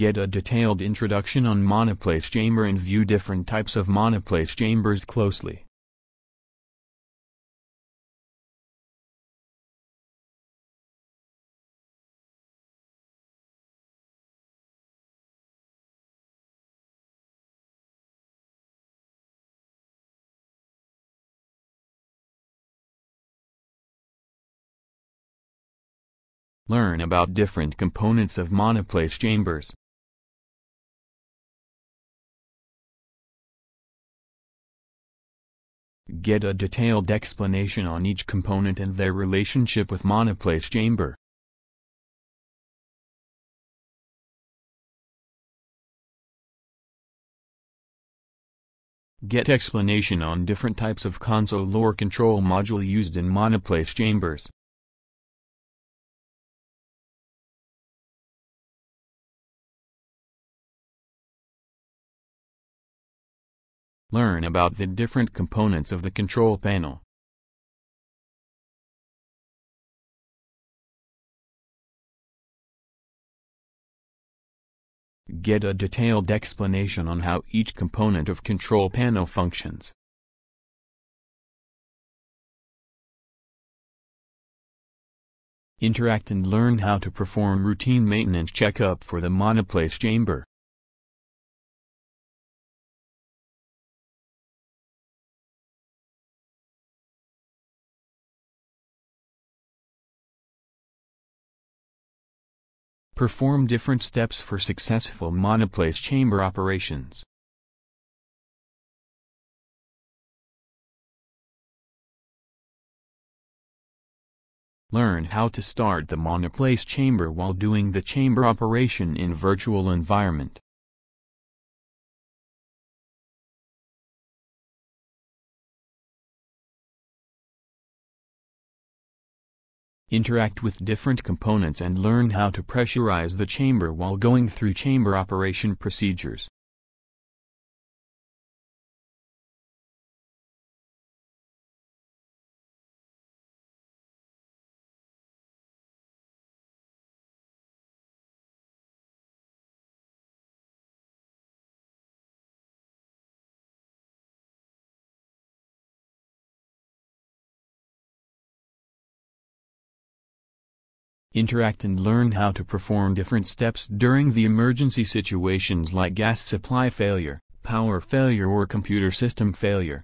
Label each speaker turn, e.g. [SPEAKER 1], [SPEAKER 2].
[SPEAKER 1] Get a detailed introduction on monoplace chamber and view different types of monoplace chambers closely. Learn about different components of monoplace chambers. Get a detailed explanation on each component and their relationship with monoplace chamber. Get explanation on different types of console or control module used in monoplace chambers. Learn about the different components of the control panel. Get a detailed explanation on how each component of control panel functions. Interact and learn how to perform routine maintenance checkup for the monoplace chamber. Perform different steps for successful monoplace chamber operations. Learn how to start the monoplace chamber while doing the chamber operation in virtual environment. Interact with different components and learn how to pressurize the chamber while going through chamber operation procedures. Interact and learn how to perform different steps during the emergency situations like gas supply failure, power failure or computer system failure.